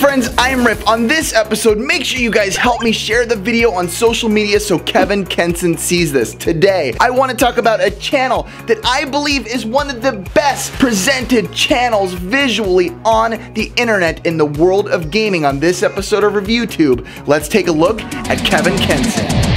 friends, I'm Riff. On this episode, make sure you guys help me share the video on social media so Kevin Kenson sees this. Today, I want to talk about a channel that I believe is one of the best presented channels visually on the internet in the world of gaming on this episode of ReviewTube. Let's take a look at Kevin Kenson.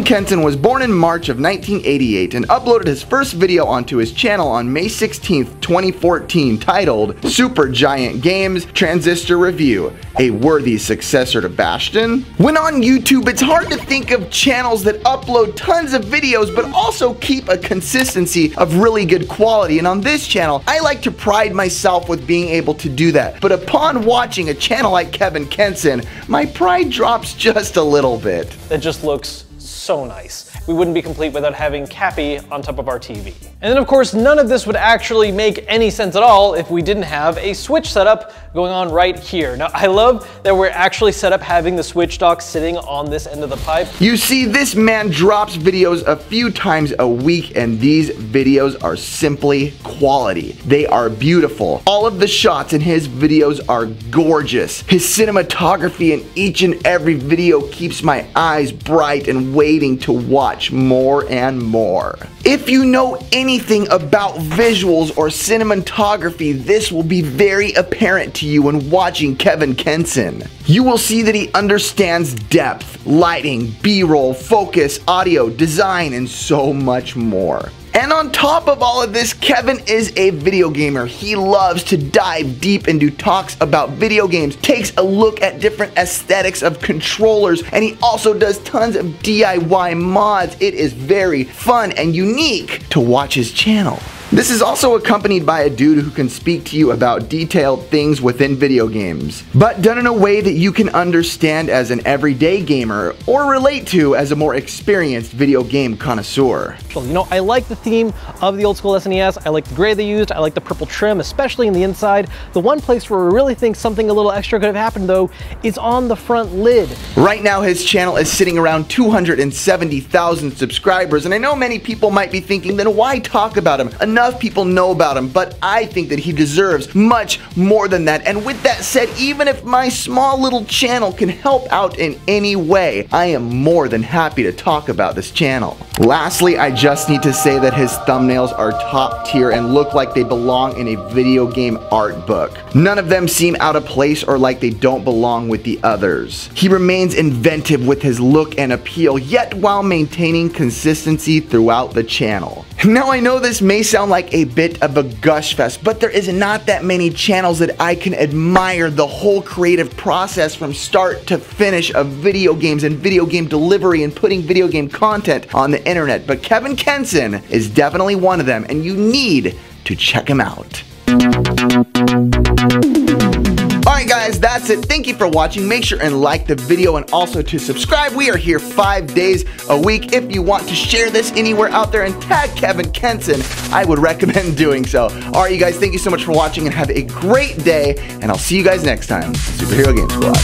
Kevin Kenson was born in March of 1988 and uploaded his first video onto his channel on May 16, 2014 titled Supergiant Games Transistor Review, a worthy successor to Bastion. When on YouTube, it's hard to think of channels that upload tons of videos but also keep a consistency of really good quality and on this channel, I like to pride myself with being able to do that. But upon watching a channel like Kevin Kenson, my pride drops just a little bit. It just looks so nice. We wouldn't be complete without having Cappy on top of our TV. And then of course, none of this would actually make any sense at all if we didn't have a switch setup going on right here. Now, I love that we're actually set up having the switch dock sitting on this end of the pipe. You see, this man drops videos a few times a week and these videos are simply quality. They are beautiful. All of the shots in his videos are gorgeous. His cinematography in each and every video keeps my eyes bright and waiting to watch more and more. If you know anything about visuals or cinematography, this will be very apparent to you when watching Kevin Kenson. You will see that he understands depth, lighting, b-roll, focus, audio, design, and so much more. And on top of all of this, Kevin is a video gamer. He loves to dive deep into talks about video games, takes a look at different aesthetics of controllers, and he also does tons of DIY mods. It is very fun and unique to watch his channel. This is also accompanied by a dude who can speak to you about detailed things within video games, but done in a way that you can understand as an everyday gamer or relate to as a more experienced video game connoisseur. You know, I like the theme of the old school SNES. I like the gray they used. I like the purple trim, especially in the inside. The one place where we really think something a little extra could have happened though is on the front lid. Right now his channel is sitting around 270,000 subscribers and I know many people might be thinking then why talk about him? enough people know about him, but I think that he deserves much more than that. And with that said, even if my small little channel can help out in any way, I am more than happy to talk about this channel. Lastly, I just need to say that his thumbnails are top tier and look like they belong in a video game art book. None of them seem out of place or like they don't belong with the others. He remains inventive with his look and appeal, yet while maintaining consistency throughout the channel. Now I know this may sound like a bit of a gush fest, but there is not that many channels that I can admire the whole creative process from start to finish of video games and video game delivery and putting video game content on the internet. But Kevin Kenson is definitely one of them, and you need to check him out. That's it. Thank you for watching. Make sure and like the video and also to subscribe. We are here five days a week. If you want to share this anywhere out there and tag Kevin Kenson, I would recommend doing so. Alright you guys, thank you so much for watching and have a great day. And I'll see you guys next time. Superhero Game Squad.